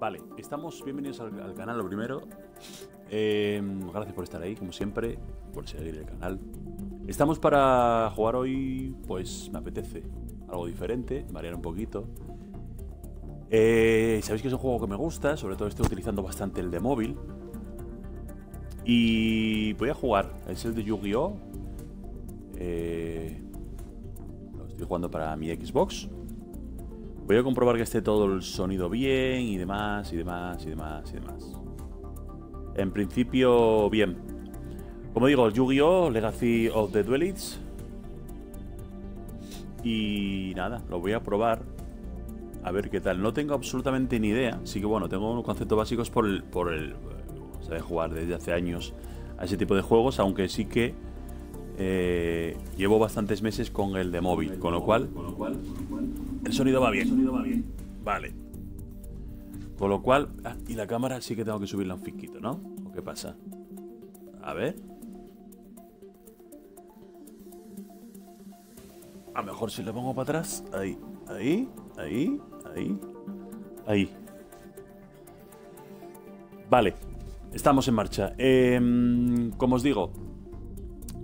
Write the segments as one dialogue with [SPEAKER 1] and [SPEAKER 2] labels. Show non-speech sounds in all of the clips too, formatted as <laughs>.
[SPEAKER 1] Vale, estamos bienvenidos al, al canal, lo primero. Eh, gracias por estar ahí, como siempre, por seguir el canal. Estamos para jugar hoy, pues me apetece algo diferente, variar un poquito. Eh, Sabéis que es un juego que me gusta, sobre todo estoy utilizando bastante el de móvil. Y voy a jugar, es el de Yu-Gi-Oh! Eh, lo estoy jugando para mi Xbox. Voy a comprobar que esté todo el sonido bien y demás, y demás, y demás, y demás. En principio, bien. Como digo, Yu-Gi-Oh! Legacy of the Duelists. Y nada, lo voy a probar. A ver qué tal. No tengo absolutamente ni idea. Sí que bueno, tengo unos conceptos básicos por el. por el. O sea, jugar desde hace años a ese tipo de juegos, aunque sí que eh, llevo bastantes meses con el de móvil, con lo cual el sonido va bien. Vale. Con lo cual, ah, y la cámara sí que tengo que subirla un fisquito, ¿no? ¿O qué pasa? A ver. A lo mejor si le pongo para atrás. Ahí, ahí, ahí, ahí, ahí. Vale, estamos en marcha. Em, como os digo,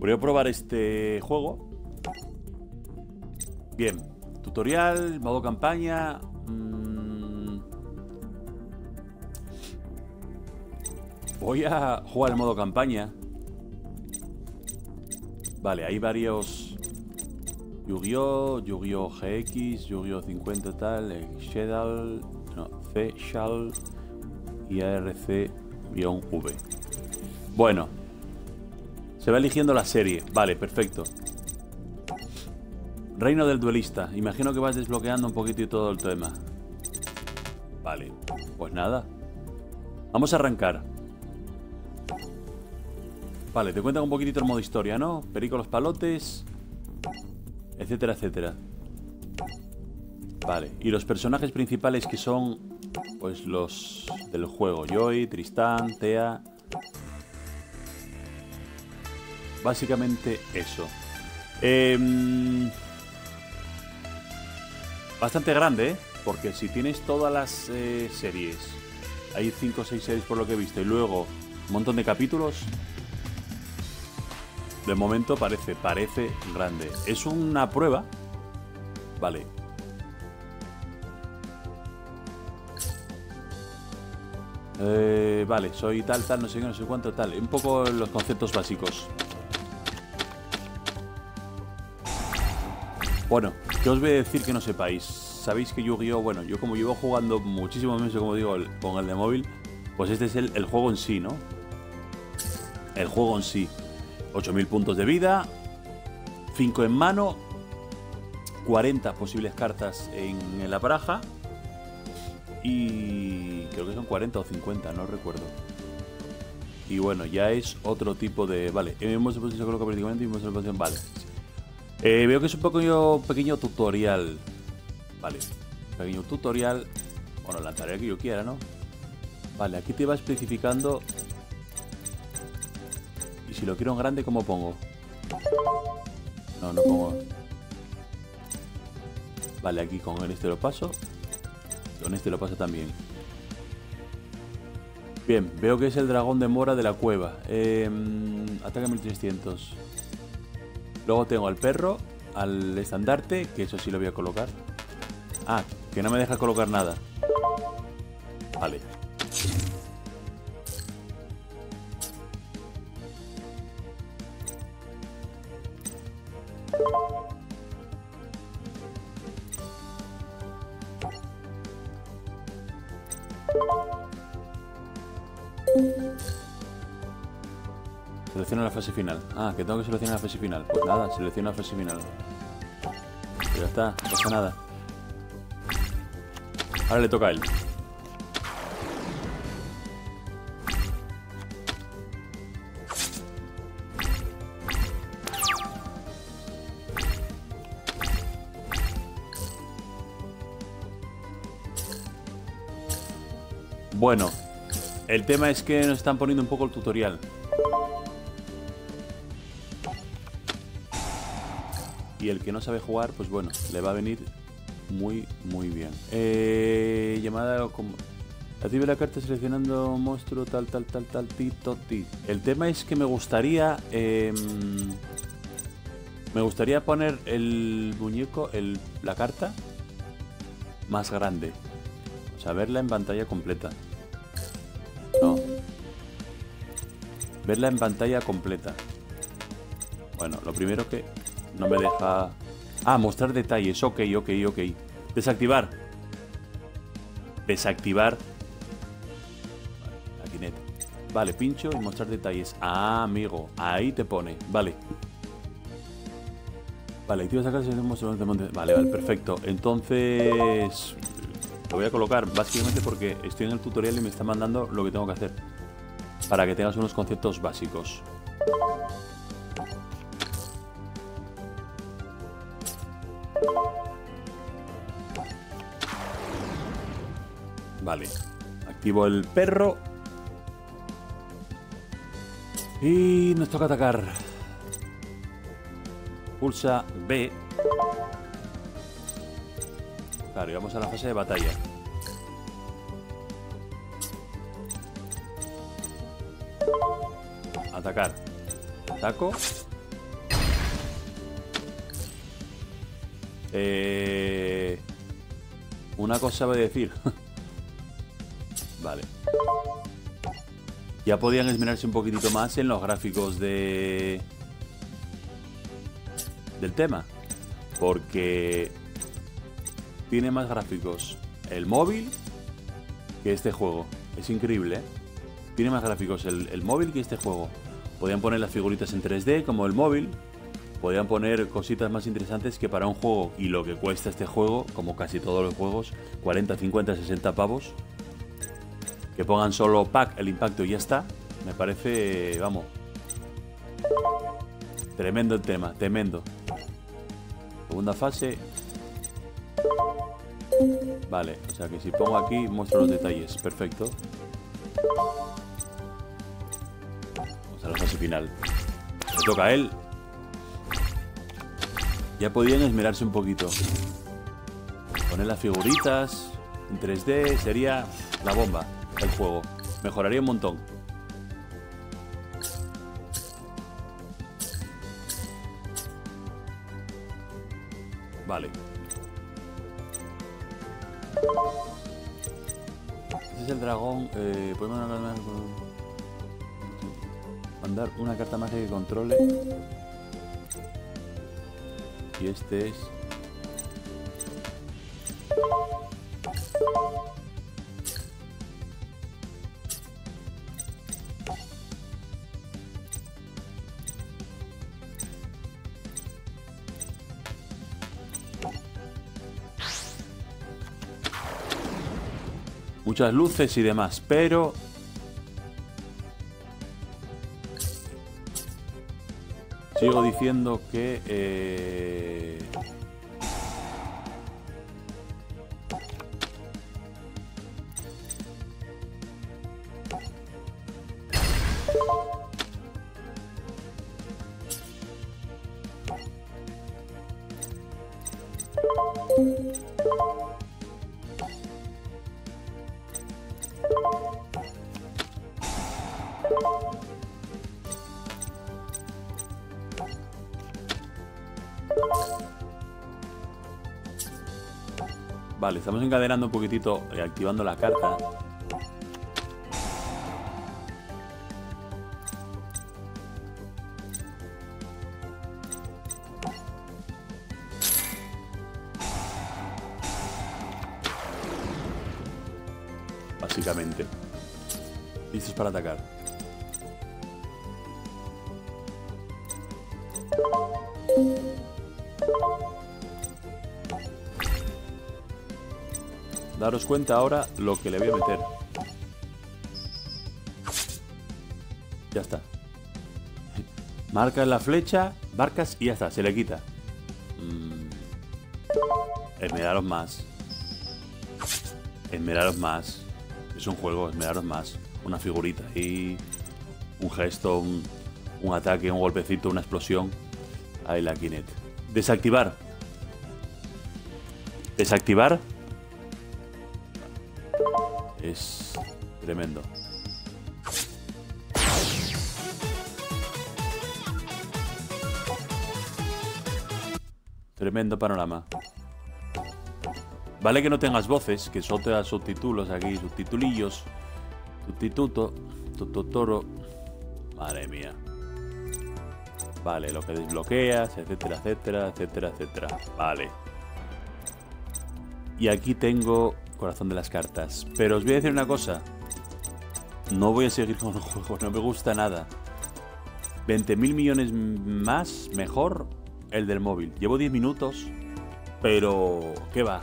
[SPEAKER 1] voy a probar este juego. Bien, tutorial, modo campaña. mm, voy a jugar el modo campaña. Vale, hay varios Yu-Gi-Oh, Yu-Gi-Oh GX, Yu-Gi-Oh 50 tal, Shedal, no, C Shall y ARC-V. Bueno, se va eligiendo la serie. Vale, perfecto. Reino del duelista. Imagino que vas desbloqueando un poquito y todo el tema. Vale, pues nada. Vamos a arrancar. Vale, te cuentan un poquitito el modo historia, ¿no? Perico los palotes. Etcétera, etcétera. Vale, y los personajes principales que son, pues los del juego. Joy, Tristán, Tea. Básicamente eso. Em, bastante grande, ¿eh? Porque si tienes todas las eh, series, hay 5 o 6 series por lo que he visto, y luego un montón de capítulos, de momento parece, parece grande. Es una prueba. Vale. Eh, vale, soy tal, tal, no sé qué, no sé cuánto, tal. Un poco los conceptos básicos. Bueno, ¿qué os voy a decir que no sepáis? Sabéis que Yu-Gi-Oh! Bueno, yo como llevo jugando muchísimos meses, como digo, con el de móvil, pues este es el, juego en sí, ¿no? El juego en sí. 8.000 puntos de vida, 5 en mano, 40 posibles cartas en, la baraja y creo que son 40 o 50, no recuerdo. Y bueno, ya es otro tipo de... Vale, hemos posición coloca prácticamente y hemos posición... Vale. Eh, veo que es un pequeño, pequeño tutorial. Vale, pequeño tutorial. Bueno, la tarea que yo quiera, ¿no? Vale, aquí te va especificando y si lo quiero en grande, ¿cómo pongo? No, no pongo. Vale, aquí con este lo paso. Con este lo paso también. Bien, veo que es el dragón de mora de la cueva. Eh, ataca 1300. Luego tengo al perro, al estandarte, que eso sí lo voy a colocar. Ah, que no me deja colocar nada. Vale. Fase final. Ah, que tengo que seleccionar la fase final. Pues nada, selecciona la fase final. Ya está, no pasa nada. Ahora le toca a él. Bueno, el tema es que nos están poniendo un poco el tutorial. Y el que no sabe jugar, pues bueno, le va a venir muy, muy bien. Eh, llamada como... Active la carta seleccionando monstruo tal, tal, tal, tal, tito, ti. El tema es que me gustaría... em, me gustaría poner el muñeco, el, la carta, más grande. O sea, verla en pantalla completa. No. Verla en pantalla completa. Bueno, lo primero que no me deja... Ah, mostrar detalles. Ok, ok, ok. Desactivar. Desactivar. Vale, net. Vale, pincho y mostrar detalles. Ah, amigo. Ahí te pone. Vale. Vale, activa esa casa y. Vale, vale, perfecto. Entonces... Lo voy a colocar básicamente porque estoy en el tutorial y me está mandando lo que tengo que hacer. Para que tengas unos conceptos básicos. Vale. Activo el perro. Y nos toca atacar. Pulsa B. Claro, y vamos a la fase de batalla. Atacar. Ataco. Eh, una cosa voy a decir. <laughs> vale. Ya podían esmerarse un poquitito más en los gráficos de... Del tema. Porque tiene más gráficos el móvil que este juego. Es increíble, ¿eh? Tiene más gráficos el, el móvil que este juego. Podían poner las figuritas en 3D como el móvil. Podían poner cositas más interesantes que para un juego y lo que cuesta este juego, como casi todos los juegos, 40, 50, 60 pavos. Que pongan solo pack, el impacto y ya está. Me parece, vamos. Tremendo el tema, tremendo. Segunda fase. Vale, o sea que si pongo aquí muestro los detalles. Perfecto. Vamos a la fase final. Le toca a él. Ya podían esmerarse un poquito. Poner las figuritas en 3D sería la bomba el juego. Mejoraría un montón. Vale. Este es el dragón. Eh, podemos mandar, una carta mágica que controle. Y este es. Muchas luces y demás, pero... Sigo diciendo que... eh, Estamos encadenando un poquitito, eh, activando la carta. Básicamente. Listos para atacar. Daros cuenta ahora lo que le voy a meter. Ya está. Marcas la flecha, marcas y ya está, se le quita. Mm. Esmeraros más. Esmeraros más. Es un juego, esmeraros más. Una figurita y un gesto, un, un ataque, un golpecito, una explosión. Ahí la Kinect. Desactivar. Desactivar. Es tremendo. Tremendo panorama. Vale que no tengas voces, que solo te subtítulos aquí, subtitulillos. Sustituto, tutotoro. Madre mía. Vale, lo que desbloqueas, etcétera, etcétera, etcétera, etcétera. Vale. Y aquí tengo corazón de las cartas. Pero os voy a decir una cosa. No voy a seguir con el juego, no me gusta nada. 20.000 millones más, mejor el del móvil. Llevo 10 minutos, pero... ¿Qué va?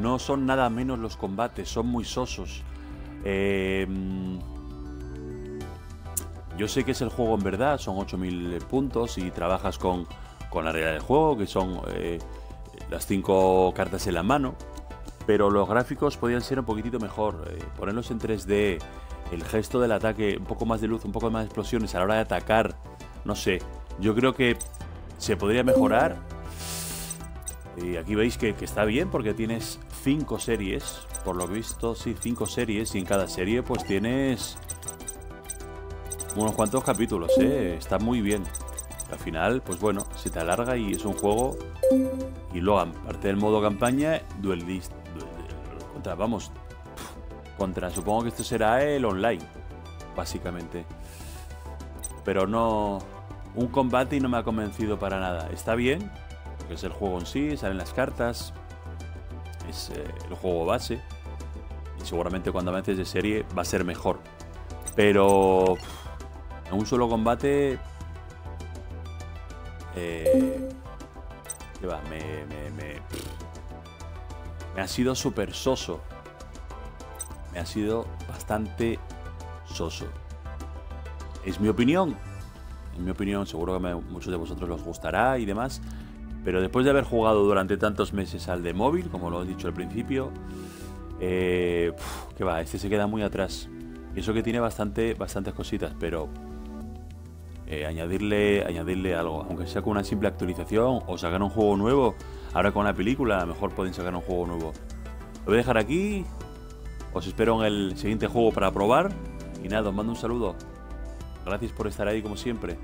[SPEAKER 1] No son nada menos los combates, son muy sosos. Eh, yo sé que es el juego en verdad, son 8.000 puntos y trabajas con, con la regla del juego, que son eh, las 5 cartas en la mano, pero los gráficos podrían ser un poquitito mejor. Eh, ponerlos en 3D, el gesto del ataque, un poco más de luz, un poco más de explosiones a la hora de atacar, no sé. Yo creo que se podría mejorar. Y aquí veis que, está bien porque tienes cinco series. Por lo visto, sí, cinco series. Y en cada serie pues tienes unos cuantos capítulos, ¿eh? Está muy bien. Al final, pues bueno, se te alarga y es un juego. Y luego, aparte del modo campaña, duelist. contra, vamos, contra, supongo que esto será el online, básicamente. Pero no, un combate y no me ha convencido para nada. Está bien, porque es el juego en sí, salen las cartas, es eh, el juego base. Y seguramente cuando avances de serie va a ser mejor. Pero en un solo combate... Eh, ¿Qué va? Me, me, ha sido súper soso. Me ha sido bastante soso. Es mi opinión en mi opinión, seguro que a muchos de vosotros los gustará y demás. Pero después de haber jugado durante tantos meses al de móvil, como lo he dicho al principio, eh, que va, este se queda muy atrás. Eso que tiene bastante, bastantes cositas, pero eh, añadirle, añadirle algo, aunque sea con una simple actualización o sacar un juego nuevo. Ahora con la película, a lo mejor pueden sacar un juego nuevo. Lo voy a dejar aquí. Os espero en el siguiente juego para probar. Y nada, os mando un saludo. Gracias por estar ahí como siempre.